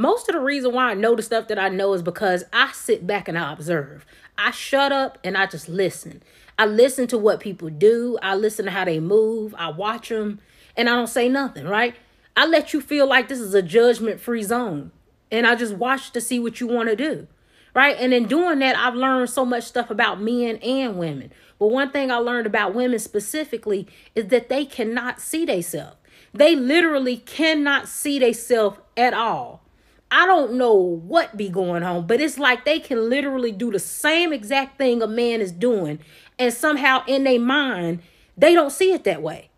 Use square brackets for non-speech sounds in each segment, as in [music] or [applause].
Most of the reason why I know the stuff that I know is because I sit back and I observe. I shut up and I just listen. I listen to what people do. I listen to how they move. I watch them and I don't say nothing, right? I let you feel like this is a judgment free zone. And I just watch to see what you want to do, right? And in doing that, I've learned so much stuff about men and women. But one thing I learned about women specifically is that they cannot see themselves. They literally cannot see themselves at all. I don't know what be going on, but it's like they can literally do the same exact thing a man is doing and somehow in their mind, they don't see it that way.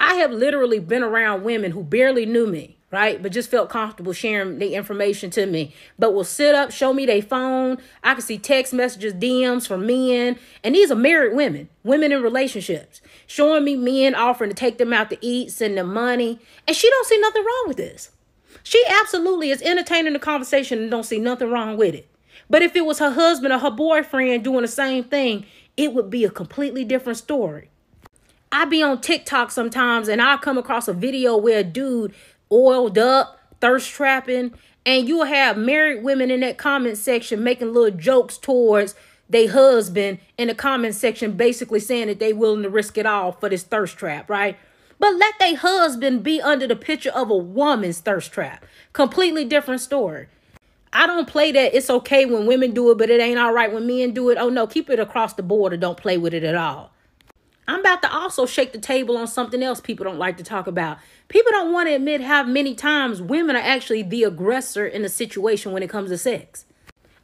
I have literally been around women who barely knew me, right? But just felt comfortable sharing the information to me. But will sit up, show me their phone. I can see text messages, DMs from men. And these are married women, women in relationships, showing me men offering to take them out to eat, send them money. And she don't see nothing wrong with this. She absolutely is entertaining the conversation and don't see nothing wrong with it. But if it was her husband or her boyfriend doing the same thing, it would be a completely different story. I be on TikTok sometimes and I come across a video where a dude oiled up, thirst trapping, and you'll have married women in that comment section making little jokes towards their husband in the comment section, basically saying that they willing to risk it all for this thirst trap, right? But let their husband be under the picture of a woman's thirst trap. Completely different story. I don't play that it's okay when women do it, but it ain't all right when men do it. Oh no, keep it across the board or don't play with it at all. I'm about to also shake the table on something else people don't like to talk about. People don't want to admit how many times women are actually the aggressor in a situation when it comes to sex.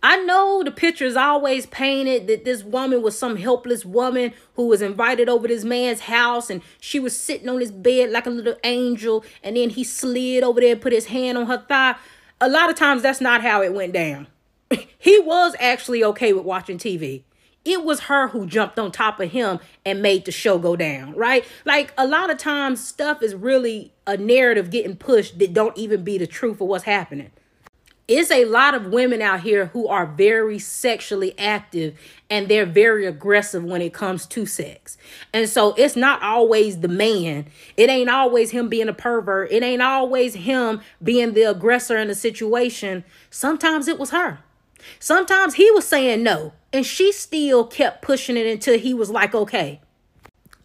I know the picture is always painted that this woman was some helpless woman who was invited over this man's house and she was sitting on his bed like a little angel and then he slid over there and put his hand on her thigh a lot of times that's not how it went down. [laughs] he was actually okay with watching TV. It was her who jumped on top of him and made the show go down, right? Like a lot of times stuff is really a narrative getting pushed that don't even be the truth of what's happening it's a lot of women out here who are very sexually active and they're very aggressive when it comes to sex. And so it's not always the man. It ain't always him being a pervert. It ain't always him being the aggressor in the situation. Sometimes it was her. Sometimes he was saying no and she still kept pushing it until he was like, okay.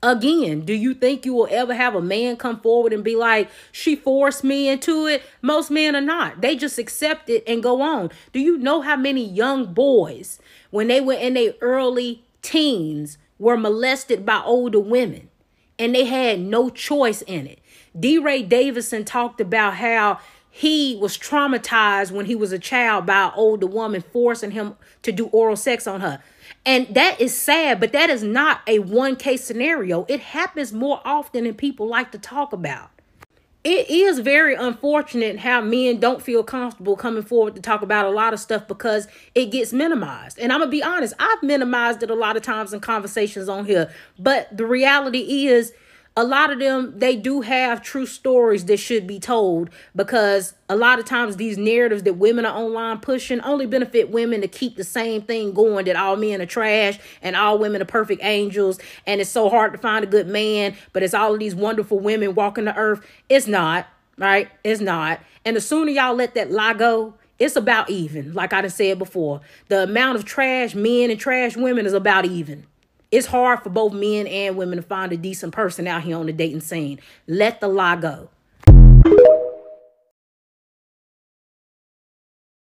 Again, do you think you will ever have a man come forward and be like, she forced me into it? Most men are not. They just accept it and go on. Do you know how many young boys, when they were in their early teens, were molested by older women and they had no choice in it? DeRay Davison talked about how he was traumatized when he was a child by an older woman forcing him to do oral sex on her. And that is sad, but that is not a one case scenario. It happens more often than people like to talk about. It is very unfortunate how men don't feel comfortable coming forward to talk about a lot of stuff because it gets minimized. And I'm going to be honest, I've minimized it a lot of times in conversations on here. But the reality is, a lot of them they do have true stories that should be told because a lot of times these narratives that women are online pushing only benefit women to keep the same thing going that all men are trash and all women are perfect angels and it's so hard to find a good man but it's all of these wonderful women walking the earth. It's not right? It's not. And the sooner y'all let that lie go it's about even like i done said before. The amount of trash men and trash women is about even it's hard for both men and women to find a decent person out here on the dating scene. Let the lie go.